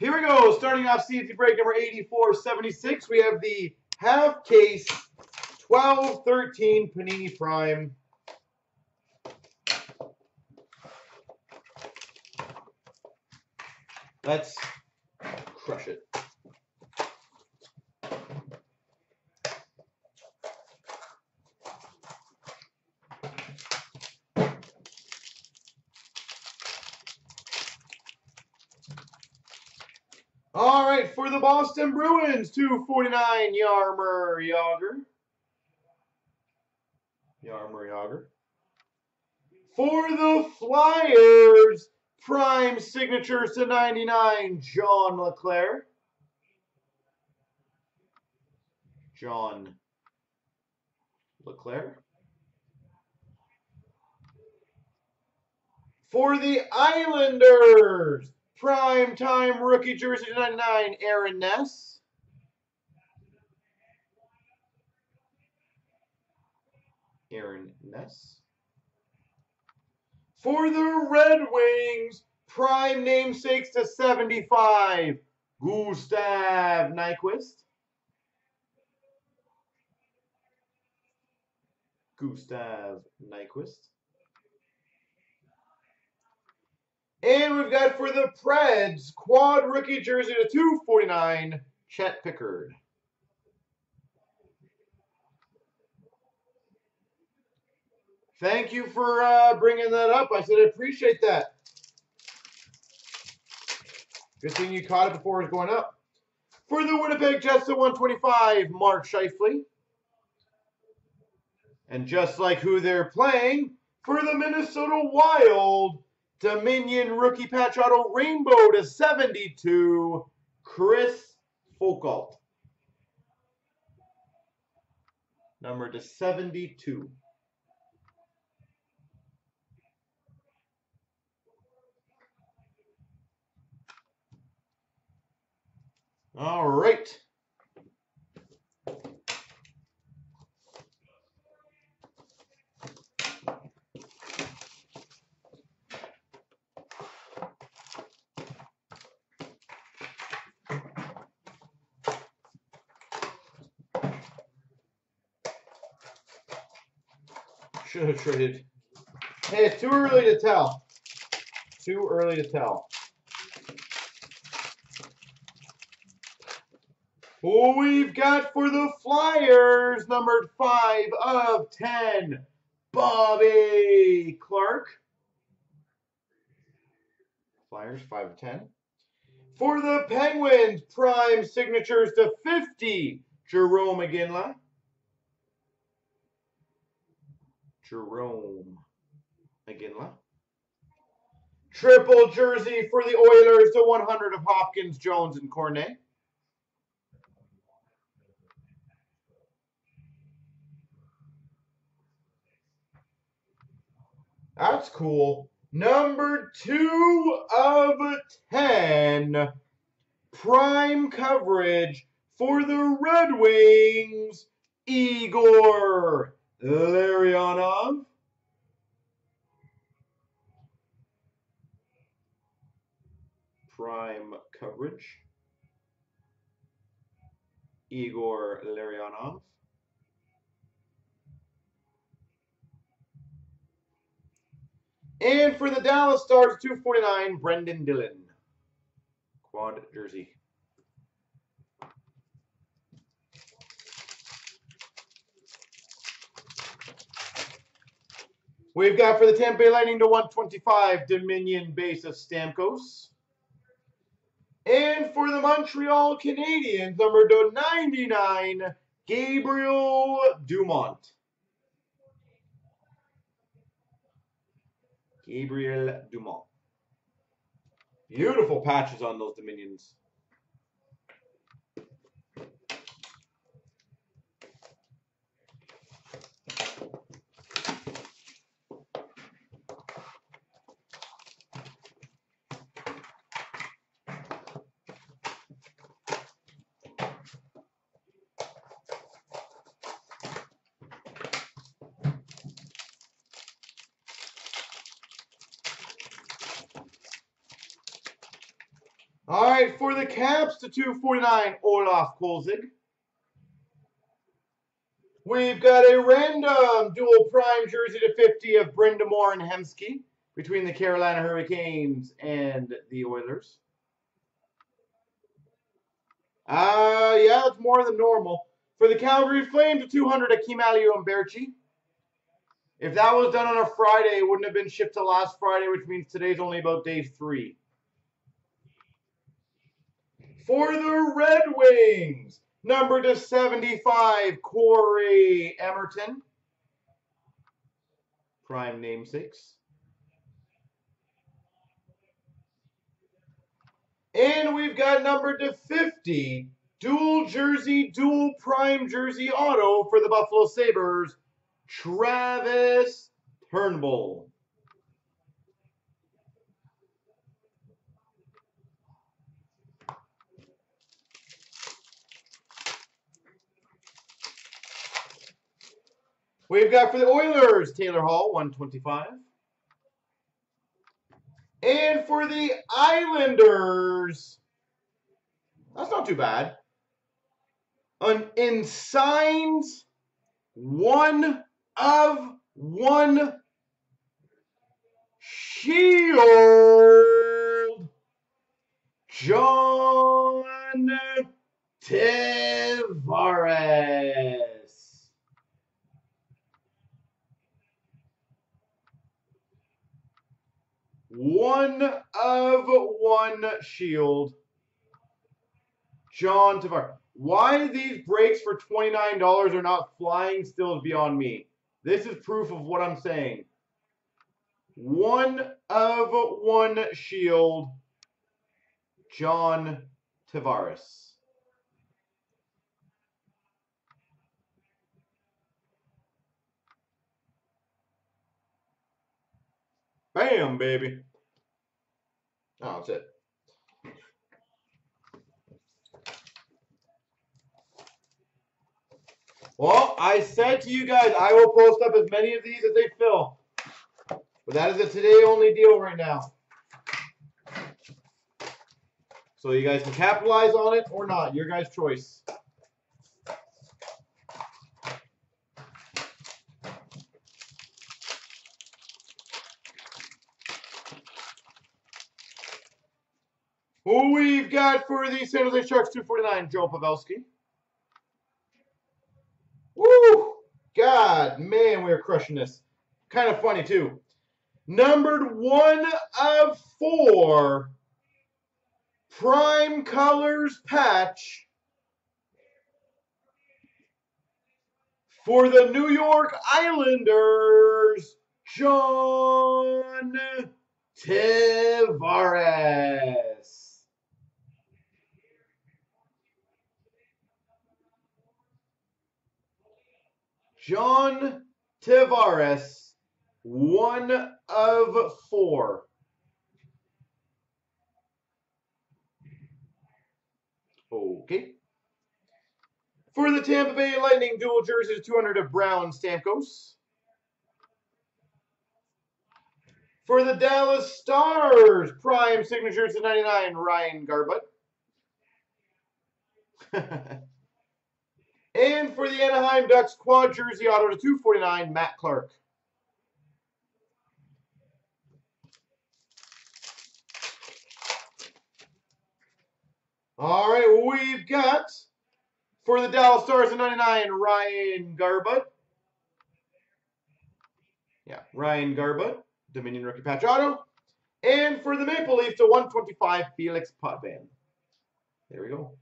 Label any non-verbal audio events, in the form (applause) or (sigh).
Here we go. Starting off CNC break number 8476, we have the half case 1213 Panini Prime. Let's crush it. All right, for the Boston Bruins, 249 Jaromir Jagr. Jaromir Jagr. For the Flyers, prime signatures to 99, John LeClair. John LeClair. For the Islanders, prime time rookie jersey to 99, Aaron Ness. Aaron Ness. For the Red Wings, prime namesakes to 75, Gustav Nyquist. Gustav Nyquist. And we've got for the Preds, quad rookie jersey to 249, Chet Pickard. Thank you for uh, bringing that up. I said I appreciate that. Good thing you caught it before it was going up. For the Winnipeg Jets to 125, Mark Scheifele. And just like who they're playing, for the Minnesota Wild, Dominion rookie patch auto rainbow to 72, Kris Foucault. Number to 72. All right. Should have traded. Hey, it's too early to tell. Too early to tell. We've got for the Flyers, numbered 5 of 10, Bobby Clarke. Flyers, 5 of 10. For the Penguins, prime signatures to 50, Jarome Iginla. Jarome Iginla. Triple jersey for the Oilers to 100 of Hopkins, Jones, and Cornet. That's cool. Number two of 10. Prime coverage for the Red Wings. Igor Larionov. Prime coverage. Igor Larionov. And for the Dallas Stars, 249, Brendan Dillon. Quad jersey. We've got for the Tampa Bay Lightning to 125, Dominion base of Stamkos. And for the Montreal Canadiens, number to 99, Gabriel Dumont. Gabriel Dumont. Beautiful patches on those Dominions. All right, for the Caps to 249, Olaf Kolzig. We've got a random dual prime jersey to 50 of Brind'Amour and Hemsky between the Carolina Hurricanes and the Oilers. Uh, yeah, it's more than normal. For the Calgary Flames, to 200 Akim Aliu and Berchi. If that was done on a Friday, it wouldn't have been shipped to last Friday, which means today's only about day three. For the Red Wings, number to 75, Cory Emmerton. Prime namesakes. And we've got number to 50, dual jersey, dual prime jersey auto for the Buffalo Sabres, Travis Turnbull. We've got for the Oilers, Taylor Hall, 125. And for the Islanders, that's not too bad. An in signs, one of one shield, John Tavares. One of one shield. John Tavares. Why these breaks for $29 are not flying still is beyond me. This is proof of what I'm saying. One of one shield. John Tavares. Bam, baby. Oh, that's it. Well, I said to you guys, I will post up as many of these as they fill. But that is a today only deal right now. So you guys can capitalize on it or not. Your guys' choice. We've got for the San Jose Sharks 249, Joe Pavelski. Woo! God, man, we are crushing this. Kind of funny, too. Numbered one of four. Prime Colors patch. For the New York Islanders, John Tavares. John Tavares, one of four. Okay. For the Tampa Bay Lightning dual jerseys, 200 of Brown Stamkos. For the Dallas Stars, prime signatures to 99, Ryan Garbutt. (laughs) And for the Anaheim Ducks quad jersey auto to 249, Matt Clark. All right, we've got for the Dallas Stars 99, Ryan Garbutt. Yeah, Ryan Garbutt, Dominion Rookie Patch Auto. And for the Maple Leafs to 125, Felix Potvin. There we go.